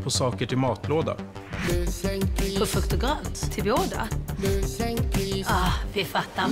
på saker till matlåda. På frukt och grönt till båda. Ah, vi fattar.